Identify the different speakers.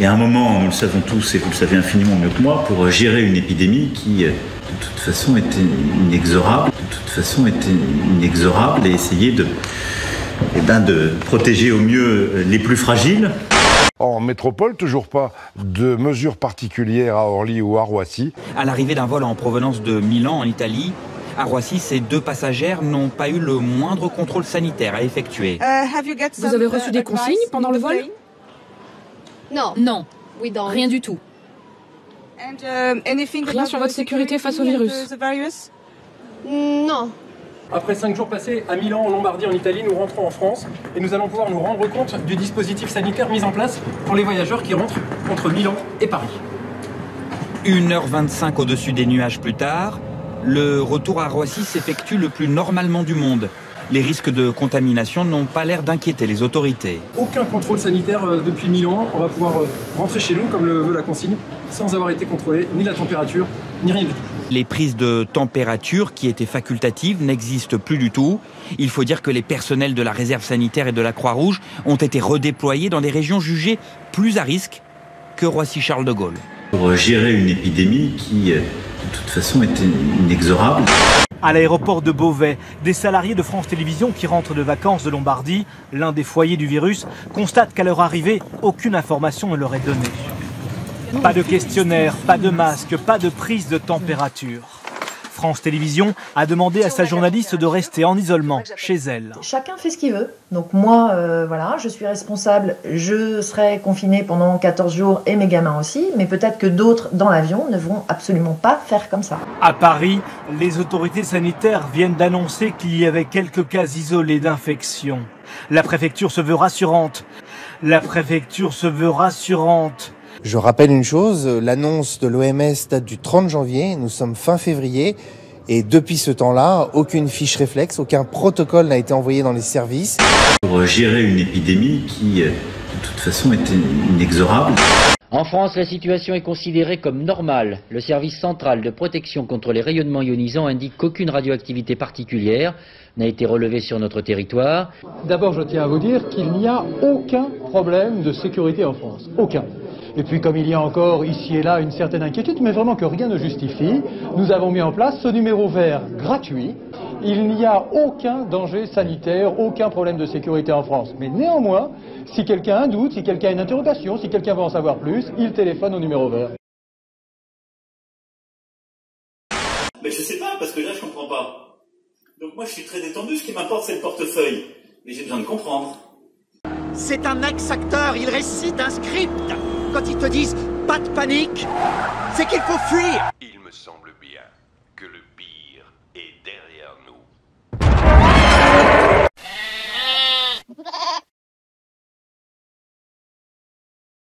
Speaker 1: Et à un moment, nous le savons tous et vous le savez infiniment mieux que moi, pour gérer une épidémie qui, de toute façon, était inexorable, de toute façon, était inexorable et essayer de, eh ben, de protéger au mieux les plus fragiles.
Speaker 2: En métropole, toujours pas de mesures particulières à Orly ou à Roissy.
Speaker 3: À l'arrivée d'un vol en provenance de Milan, en Italie, à Roissy, ces deux passagères n'ont pas eu le moindre contrôle sanitaire à effectuer.
Speaker 4: Vous avez reçu des consignes pendant le vol
Speaker 5: Non.
Speaker 4: Non,
Speaker 5: We don't.
Speaker 4: rien du tout. Rien sur votre sécurité face au virus
Speaker 5: Non.
Speaker 6: Après cinq jours passés à Milan, en Lombardie, en Italie, nous rentrons en France et nous allons pouvoir nous rendre compte du dispositif sanitaire mis en place pour les voyageurs qui rentrent entre Milan et Paris.
Speaker 3: 1h25 au-dessus des nuages plus tard, le retour à Roissy s'effectue le plus normalement du monde. Les risques de contamination n'ont pas l'air d'inquiéter les autorités.
Speaker 6: Aucun contrôle sanitaire euh, depuis Milan. On va pouvoir euh, rentrer chez nous, comme le veut la consigne, sans avoir été contrôlé, ni la température, ni rien du tout.
Speaker 3: Les prises de température qui étaient facultatives n'existent plus du tout. Il faut dire que les personnels de la réserve sanitaire et de la Croix-Rouge ont été redéployés dans des régions jugées plus à risque que Roissy-Charles de Gaulle.
Speaker 1: Pour gérer une épidémie qui, de toute façon, était inexorable.
Speaker 7: À l'aéroport de Beauvais, des salariés de France Télévisions qui rentrent de vacances de Lombardie, l'un des foyers du virus, constatent qu'à leur arrivée, aucune information ne leur est donnée. Pas de questionnaire, pas de masque, pas de prise de température. France Télévisions a demandé à sa journaliste de rester en isolement chez elle.
Speaker 8: Chacun fait ce qu'il veut. Donc moi, euh, voilà, je suis responsable. Je serai confinée pendant 14 jours et mes gamins aussi. Mais peut-être que d'autres dans l'avion ne vont absolument pas faire comme ça.
Speaker 7: À Paris, les autorités sanitaires viennent d'annoncer qu'il y avait quelques cas isolés d'infection. La préfecture se veut rassurante. La préfecture se veut rassurante.
Speaker 9: Je rappelle une chose, l'annonce de l'OMS date du 30 janvier, nous sommes fin février, et depuis ce temps-là, aucune fiche réflexe, aucun protocole n'a été envoyé dans les services.
Speaker 1: Pour gérer une épidémie qui, de toute façon, était inexorable.
Speaker 10: En France, la situation est considérée comme normale. Le service central de protection contre les rayonnements ionisants indique qu'aucune radioactivité particulière n'a été relevée sur notre territoire.
Speaker 6: D'abord, je tiens à vous dire qu'il n'y a aucun problème de sécurité en France. Aucun. Et puis comme il y a encore ici et là une certaine inquiétude, mais vraiment que rien ne justifie, nous avons mis en place ce numéro vert gratuit. Il n'y a aucun danger sanitaire, aucun problème de sécurité en France. Mais néanmoins, si quelqu'un a un doute, si quelqu'un a une interrogation, si quelqu'un veut en savoir plus, il téléphone au numéro vert.
Speaker 11: Mais je sais pas, parce que là je comprends pas. Donc moi je suis très détendu, ce qui m'importe c'est le portefeuille. Mais j'ai besoin de comprendre.
Speaker 12: C'est un ex-acteur, il récite un script quand ils te disent pas de panique, c'est qu'il faut fuir.
Speaker 2: Il me semble bien que le pire est derrière nous.